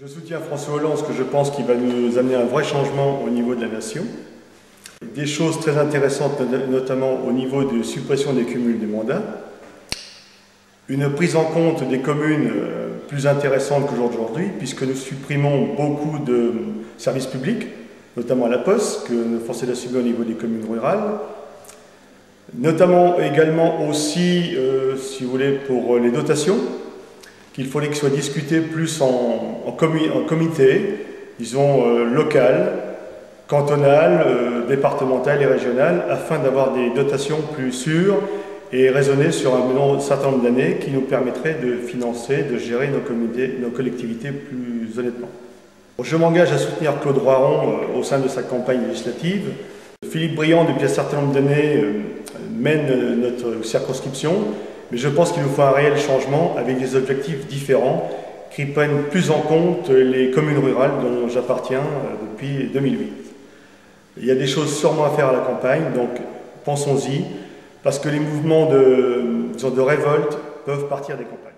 Je soutiens François Hollande, parce que je pense qu'il va nous amener un vrai changement au niveau de la nation. Des choses très intéressantes, notamment au niveau de suppression des cumuls des mandats. Une prise en compte des communes euh, plus intéressante qu'aujourd'hui, puisque nous supprimons beaucoup de services publics, notamment à la poste, que nous forçons d'assumer au niveau des communes rurales. Notamment également aussi, euh, si vous voulez, pour les dotations, qu'il fallait que soit discuté plus en, comité, disons euh, local, cantonal, euh, départemental et régional, afin d'avoir des dotations plus sûres et raisonner sur un, certain nombre d'années qui nous permettrait de financer, de gérer nos, collectivités plus honnêtement. Je m'engage à soutenir Claude Roiron euh, au sein de sa campagne législative. Philippe Briand, depuis un certain nombre d'années, mène notre circonscription. Mais je pense qu'il nous faut un réel changement avec des objectifs différents qui prennent plus en compte les communes rurales dont j'appartiens euh, depuis 2008. Il y a des choses sûrement à faire à la campagne, donc pensons-y, parce que les mouvements de, de révolte peuvent partir des campagnes.